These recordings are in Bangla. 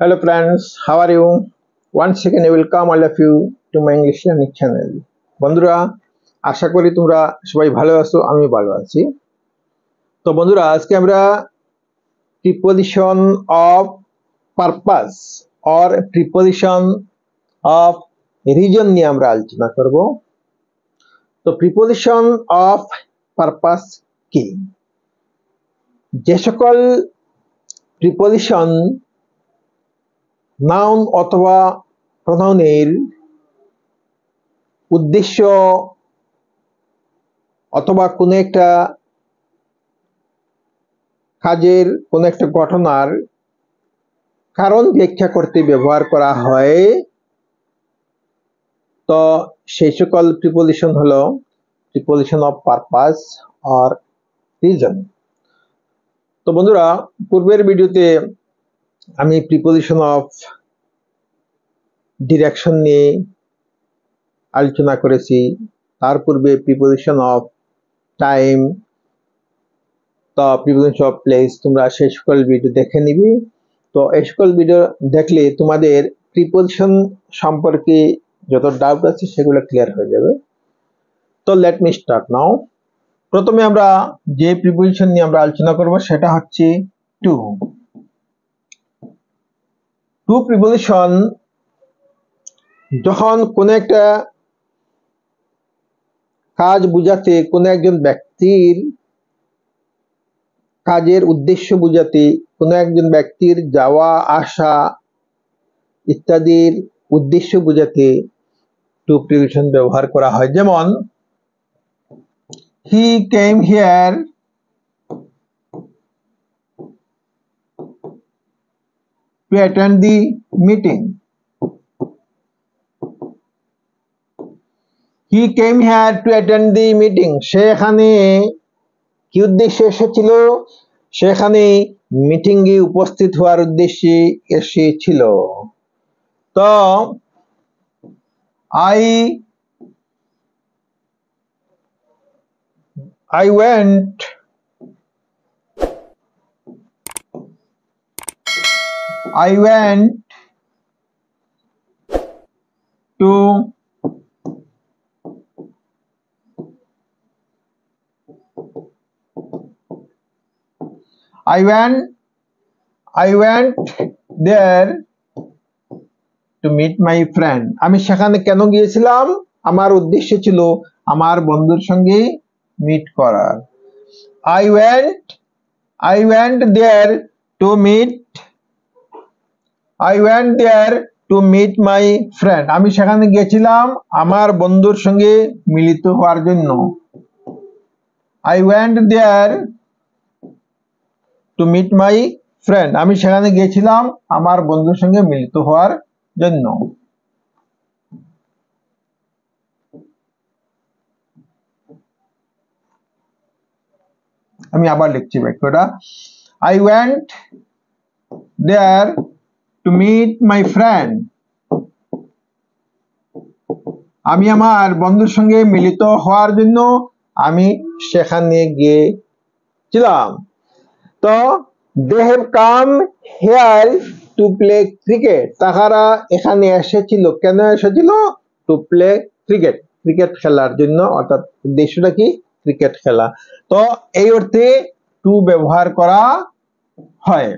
Hello friends, how are you? Once again I welcome all of you to my English learning channel. বন্ধুরা আশা করি তোমরা সবাই ভালো আছো আমি ভালো আছি তো বন্ধুরা আজকে আমরা preposition of purpose or preposition of reason নিয়ে আমরা আলোচনা করব তো প্রিপোজিশন অফ পারপাস কি যে সকল প্রিপোজিশন নাউন অথবা প্রনাউনের উদ্দেশ্য অথবা কোনো একটা কাজের কোনো একটা ঘটনার কারণ ব্যাখ্যা করতে ব্যবহার করা হয়। তো সেই সকল প্রিপোজিশন হলো প্রিপোজিশন অফ পারপাস আর রিজন তো বন্ধুরা, পূর্বের ভিডিওতে আমি প্রিপোজিশন অফ ডিরেকশন নিয়ে আলোচনা করেছি। তার পূর্বে প্রিপোজিশন অফ টাইম তো প্রিপোজিশন অফ প্লেস তোমরা সেই সকল ভিডিও দেখে নিবি। তো এই সকল ভিডিও দেখলে তোমাদের প্রিপোজিশন সম্পর্কে যত ডাউট আছে সেগুলো ক্লিয়ার হয়ে যাবে। তো লেট মি স্টার্ট নাও প্রথমে আমরা যে প্রিপোজিশন নিয়ে আমরা আলোচনা করব সেটা হচ্ছে টু টু প্রিপোজিশন যখন কোনো একটা কাজ বুঝাতে কোনো একজন ব্যক্তির কাজের উদ্দেশ্য বুঝাতে কোনো একজন ব্যক্তির যাওয়া, আসা ইত্যাদির উদ্দেশ্য বুঝাতে টু প্রিপোজিশন ব্যবহার করা হয় যেমন he came here to attend the meeting. He came here to attend the meeting. সে এখানে কি উদ্দেশ্যে এসেছিল সেখানে মিটিং এ উপস্থিত হওয়ার উদ্দেশ্যে এসেছিল তো I I went I went to I went I went there to meet my friend আমি সেখানে কেন গিয়েছিলাম আমার উদ্দেশ্য ছিল আমার বন্ধুর সঙ্গে মিট করার I went I went there to meet I went there to meet my friend আমি সেখানে গিয়েছিলাম আমার বন্ধুর সঙ্গে মিলিত হওয়ার জন্য I went there to meet my friend. আমি সেখানে গিয়েছিলাম আমার বন্ধুর সঙ্গে মিলিত হওয়ার জন্য। আমি আবার লিখছি বাক্যটা। I went there to meet my friend. আমি আমার বন্ধুর সঙ্গে মিলিত হওয়ার জন্য আমি সেখানে গিয়েছিলাম। তো they have come here to play cricket. তাহারা এখানে এসেছিল, কেন এসেছিল? টু প্লে ক্রিকেট ক্রিকেট খেলার জন্য, অর্থাৎ উদ্দেশ্যটা কি? ক্রিকেট খেলা। তো এই অর্থে টু ব্যবহার করা হয়।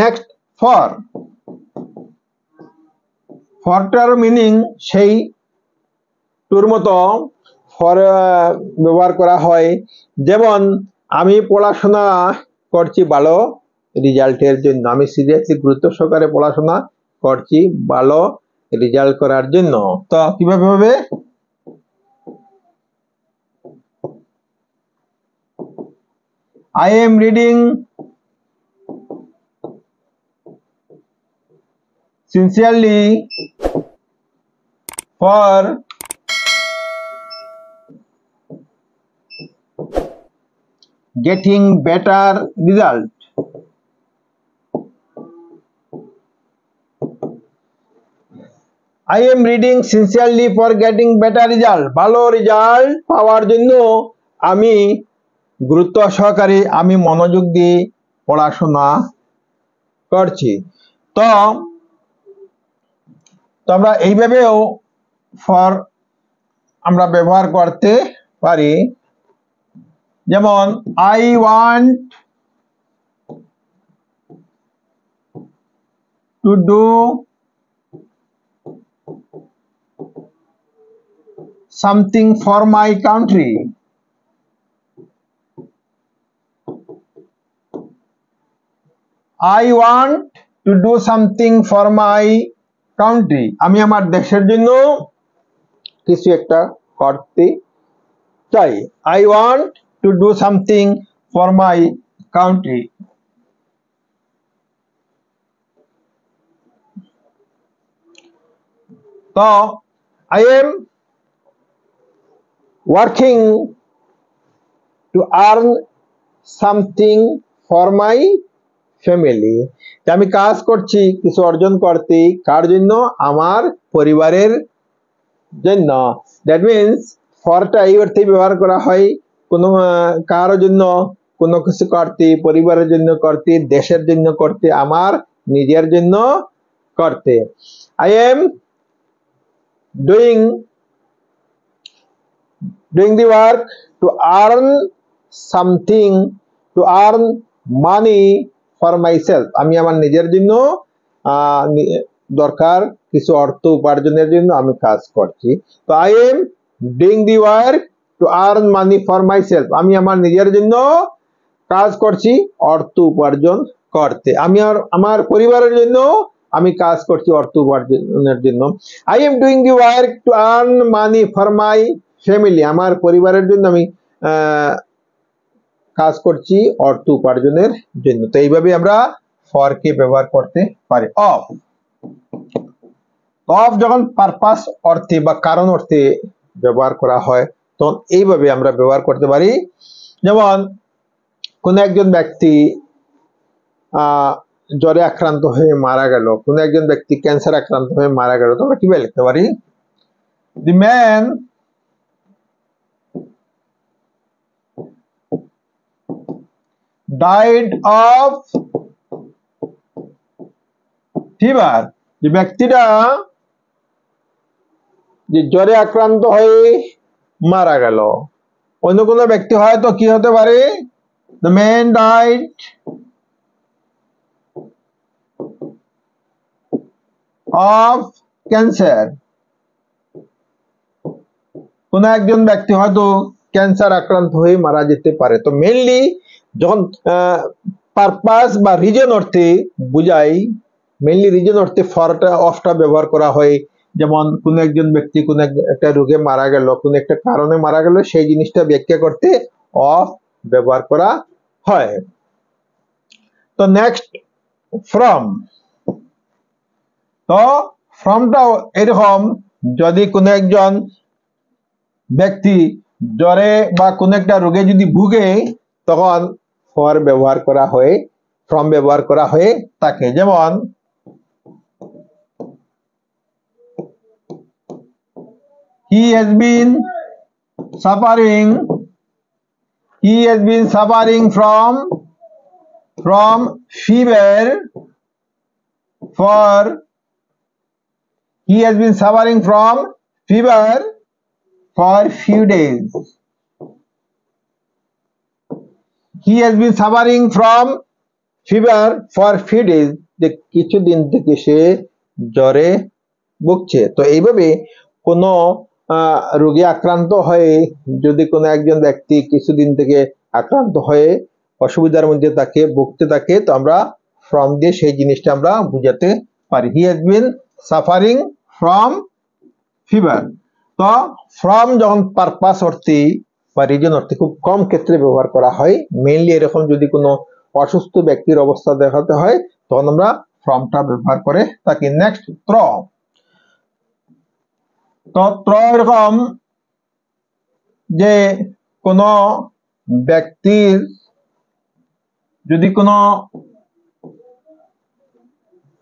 নেক্সট ফর ফরটার মিনিং সেই টুর মতো ফর ব্যবহার করা হয়। যেমন আমি পড়াশোনা করছি ভালো, রেজাল্টের জন্য। আমি সিরিয়াসলি গুরুত্ব সহকারে পড়াশোনা করছি ভালো, রেজাল্ট করার জন্য। তো কীভাবে হবে? I am reading sincerely for getting better result. I am reading sincerely for getting better result. ভালো রেজাল্ট পাওয়ার জন্য আমি গুরুত্ব সহকারে আমি মনোযোগ দিয়ে পড়াশোনা করছি তো তো আমরা এইভাবেও ফর আমরা ব্যবহার করতে পারি যেমন I want to do something for my country I want to do something for my country আমি আমার দেশের জন্য কিছু একটা করতে চাই I want to do something for my country তো I am working to earn something for my family আমি কাজ করছি কিছু অর্জন করতে কার জন্য আমার পরিবারের জন্য দ্যাট মিনস ফরটা এই অর্থে ব্যবহার করা হয় কোনো কারোর জন্য, কোনো কিছু করতে, পরিবারের জন্য করতে, দেশের জন্য করতে, আমার নিজের জন্য করতে। I am doing doing the work to earn something, to earn money for myself. আমি আমার নিজের জন্য দরকার কিছু অর্থ উপার্জনের জন্য আমি কাজ করছি। তো I am doing the work to earn money for myself আমি আমার নিজের জন্য কাজ করছি, অর্থ উপার্জন করতে। আমি আর আমার পরিবারের জন্য আমি কাজ করছি অর্থ উপার্জনের জন্য। I am doing the work to earn money for my family আমার পরিবারের জন্য আমি কাজ করছি অর্থ উপার্জনের জন্য। তো এইভাবে আমরা ফরকে ব্যবহার করতে পারি। অফ অফ যখন পারপাস অর্থে বা কারণ অর্থে ব্যবহার করা হয় তখন এইভাবে আমরা ব্যবহার করতে পারি। যেমন, কোন একজন ব্যক্তি জ্বরে আক্রান্ত হয়ে মারা গেল, কোন একজন ব্যক্তি ক্যান্সার আক্রান্ত হয়ে মারা গেল, তো আমরা কীভাবে লিখতে পারি? The man died of fever. যে ব্যক্তিটা যে জ্বরে আক্রান্ত হয়ে মারা গেল। অন্য কোনো ব্যক্তি হয়তো কি হতে পারে? The man died of cancer কোন একজন ব্যক্তি হয়তো ক্যান্সার আক্রান্ত হয়ে মারা যেতে পারে। তো মেনলি যখন পারপাস বা রিজন অর্থে বুঝাই মেনলি রিজন অর্থে ফরটা, অফটা ব্যবহার করা হয়। যেমন কোন একজন ব্যক্তি কোন একটা রোগে মারা গেল, কোন একটা কারণে মারা গেল, সেই জিনিসটা ব্যাখ্যা করতে অফ ব্যবহার করা হয়। তো নেক্সট ফ্রম তো ফ্রমটাও এরকম, যদি কোনো একজন ব্যক্তি জ্বরে বা কোনো একটা রোগে যদি ভুগে, তখন ফর ব্যবহার করা হয় ফ্রম ব্যবহার করা হয়ে থাকে। যেমন he has been suffering he has been suffering from from fever for he has been suffering from fever for few days he has been suffering from fever for few days যে কিছুদিন থেকে সে জ্বরে ভুগছে তো এইভাবে কোনো রোগে আক্রান্ত হয়ে যদি কোনো একজন ব্যক্তি কিছুদিন থেকে আক্রান্ত হয়ে অসুবিধার মধ্যে তাকে ভুগতে থাকে, তো আমরা ফ্রম দিয়ে সেই জিনিসটা আমরা বুঝাতে পারি। He has been suffering from fever তো ফ্রম যখন পারপাস অর্থে বা রিজন অর্থে খুব কম ক্ষেত্রে ব্যবহার করা হয় মেইনলি এরকম যদি কোনো অসুস্থ ব্যক্তির অবস্থা দেখাতে হয়, তখন আমরা ফ্রমটা ব্যবহার করে থাকি। নেক্সট ত্র তো ত্র এরকম যে কোনো ব্যক্তির যদি কোনো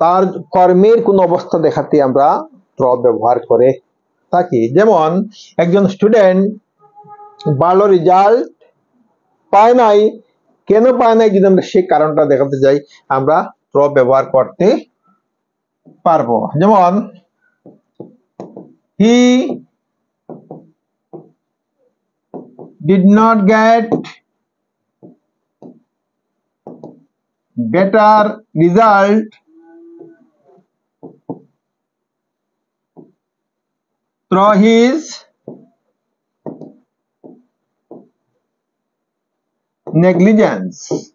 তার কর্মের কোন অবস্থা দেখাতে আমরা ত্র ব্যবহার করে থাকি। যেমন, একজন স্টুডেন্ট ভালো রেজাল্ট পায় নাই, কেন পায় নাই যদি আমরা সেই কারণটা দেখাতে যাই, আমরা ত্র ব্যবহার করতে পারব। যেমন he did not get better result through his negligence.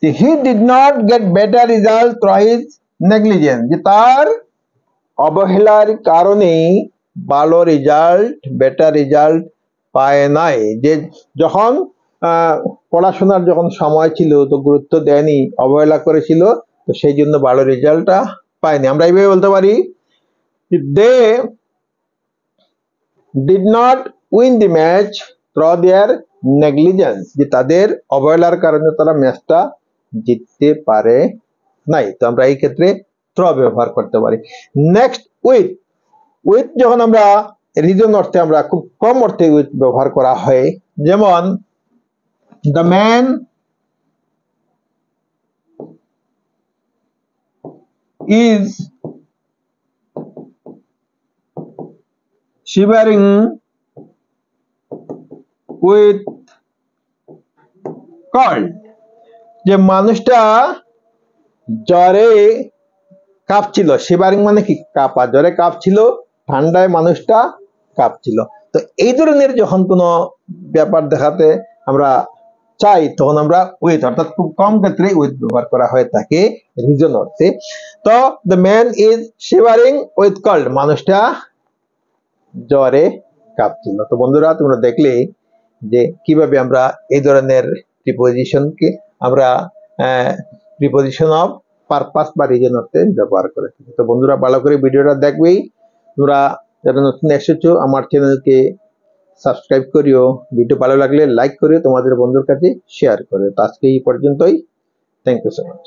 See, he did not get better result through his negligence. Jitar অবহেলার কারণে ভালো রেজাল্ট বেটার রেজাল্ট পায় নাই। যে যখন পড়াশোনার যখন সময় ছিল, তো গুরুত্ব দেয়নি, অবহেলা করেছিল, তো সেই জন্য ভালো রেজাল্টটা পায়নি। আমরা এইভাবে বলতে পারি they did not win the match through their negligence যে তাদের অবহেলার কারণে তারা ম্যাচটা জিততে পারে নাই। তো আমরা এই ক্ষেত্রে থ্র ব্যবহার করতে পারি। নেক্সট উইথ উইথ যখন আমরা রিজন অর্থে আমরা খুব কম অর্থে উইথ ব্যবহার করা হয়, যেমন the man is shivering with cold. যে মানুষটা জ্বরে কাঁপছিল শিবারিং মানে কি? কাঁপা। জ্বরে কাঁপছিল ঠান্ডায় মানুষটা কাঁপছিল তো এই ধরনের যখন কোনো ব্যাপার দেখাতে আমরা চাই, তখন আমরা উইথ অর্থাৎ খুব কম ক্ষেত্রে উইথ ব্যবহার করা হয়ে থাকে রিজন অর্থে। তো the man is shivering with cold মানুষটা জ্বরে কাঁপছিল তো বন্ধুরা, তোমরা দেখলে যে কীভাবে আমরা এই ধরনের প্রিপোজিশনকে আমরা প্রিপোজিশন অফ পারপাস বা রিজন অর্থে ব্যবহার করে থাকি তো বন্ধুরা, ভালো করে ভিডিওটা দেখবেই। তোমরা যারা নতুন এসেছ, আমার চ্যানেলকে সাবস্ক্রাইব করিও। ভিডিও ভালো লাগলে লাইক করিও, তোমাদের বন্ধুর কাছে শেয়ার করিও। তো আজকে এই পর্যন্তই। Thank you so much